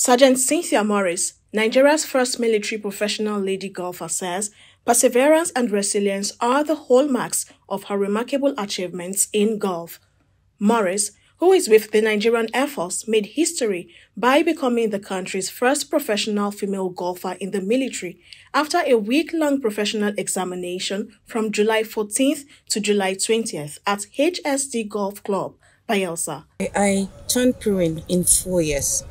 Sergeant Cynthia Maurice, Nigeria's first military professional lady golfer, says perseverance and resilience are the hallmarks of her remarkable achievements in golf. Maurice, who is with the Nigerian Air Force, made history by becoming the country's first professional female golfer in the military after a week-long professional examination from July 14th to July 20th at HSD Golf Club, Bayelsa. I, I turned pro in, in four years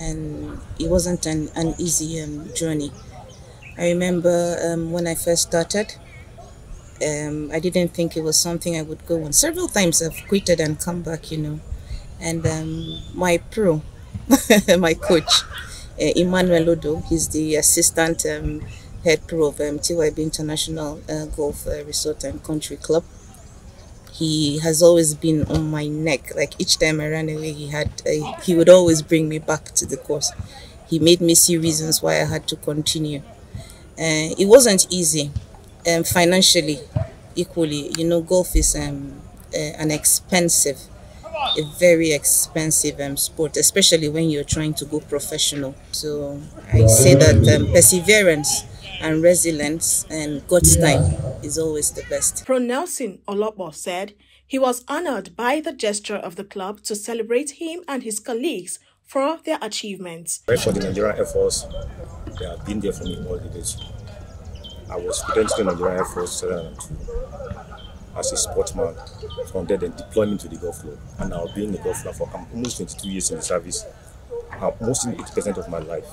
and it wasn't an, an easy um, journey. I remember um, when I first started, um, I didn't think it was something I would go on. Several times I've quitted and come back, you know. And um, my pro, my coach, uh, Emmanuel Odo, he's the assistant um, head pro of um, TYB International uh, Golf uh, Resort and Country Club. He has always been on my neck. Like each time I ran away, he had uh, he would always bring me back to the course. He made me see reasons why I had to continue. Uh, it wasn't easy um, financially equally you know golf is um, uh, an expensive a very expensive um, sport especially when you're trying to go professional so i say that um, perseverance and resilience and god's time is always the best pro nelson olokpo said he was honored by the gesture of the club to celebrate him and his colleagues for their achievements for the nigerian air force they have been there for me all the days I was student in the Nigerian Air Force 2002 as a sportsman. From there, then deployment to the Gulf Club. And now being a Gulf Club for almost 22 years in the service, uh, mostly 80% of my life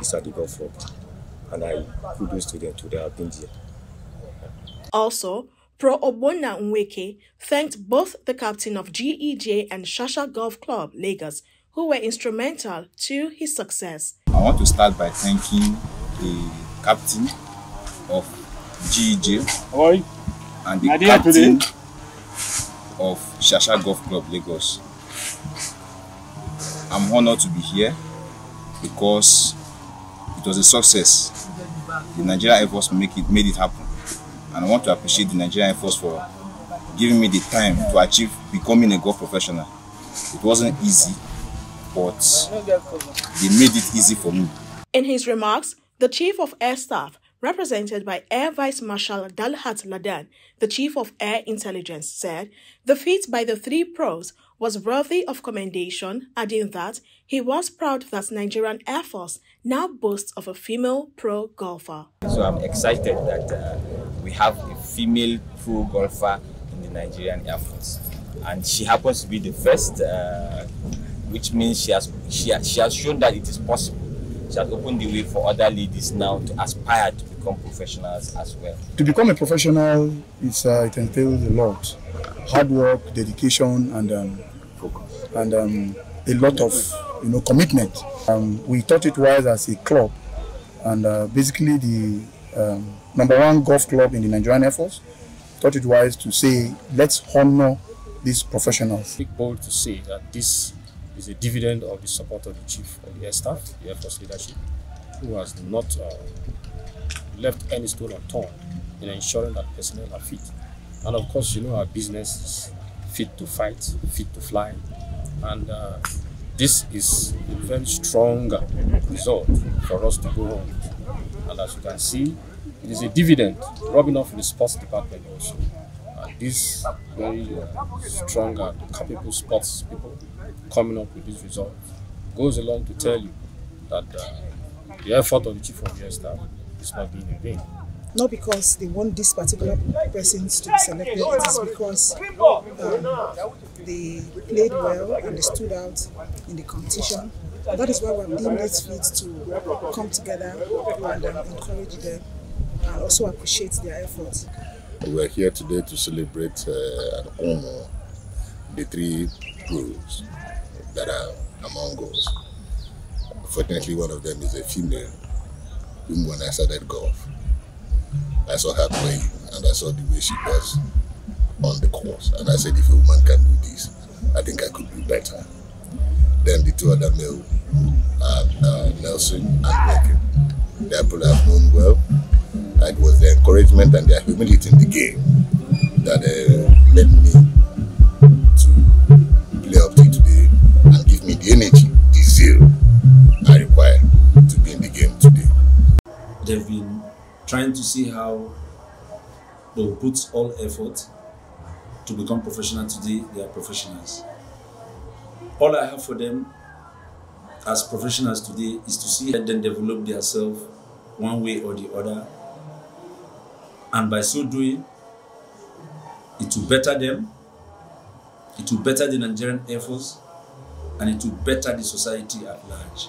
is at the Gulf Club. And I kudos to them to their been there. Also, Pro Ogbonna Nweke thanked both the captain of GEJ and Shasha Golf Club, Lagos, who were instrumental to his success. I want to start by thanking the captain of GEJ Oi. and the Nadia captain today. of Shasha Golf Club Lagos. I'm honored to be here because it was a success. The Nigeria Air Force make it, made it happen. And I want to appreciate the Nigerian Air Force for giving me the time to achieve becoming a golf professional. It wasn't easy, but they made it easy for me. In his remarks, the Chief of Air Staff, represented by Air Vice Marshal Dalhat Ladan, the Chief of Air Intelligence, said the feat by the three pros was worthy of commendation, adding that he was proud that Nigerian Air Force now boasts of a female pro golfer. So I'm excited that uh, we have a female pro golfer in the Nigerian Air Force, and she happens to be the first, uh, which means she has she, has- she has shown that it is possible. She has opened the way for other ladies now to aspire to become professionals as well. To become a professional, it's, uh, it entails a lot. Hard work, dedication, and um, and um, a lot of you know commitment. Um, we thought it wise as a club, and uh, basically the um, number one golf club in the Nigerian Air Force thought it wise to say let's honor these professionals. big bold to say that this is a dividend of the support of the chief of the air staff, the Air Force leadership, who has not uh, left any stone unturned in ensuring that personnel are fit. And of course, you know, our business is fit to fight, fit to fly. And uh, this is a very strong result for us to go on. And as you can see, it is a dividend rubbing off in the sports department also. And this very uh, strong and capable sports people coming up with this result goes along to tell you that uh, the effort of the chief of air staff is not being in vain. not because they want this particular persons to be selected, it is because um, they played well and they stood out in the competition. That is why we're deemed it fit to come together and um, encourage them and also appreciate their efforts. We're here today to celebrate uh, honor the three pros that are among us. Fortunately, one of them is a female, whom when I started golf, I saw her playing and I saw the way she does on the course. And I said, if a woman can do this, I think I could do better. the two other male, uh, Nelson and Beckett. They are people known well. And it was their encouragement and their humility in the game that uh, led me to play up to today and give me the energy, the zeal I require to be in the game today. They've been trying to see how they'll put all effort to become professional today. They are professionals. All I have for them as professionals today is to see them develop themselves one way or the other. And by so doing, it will better them, it will better the Nigerian Air Force, and it will better the society at large.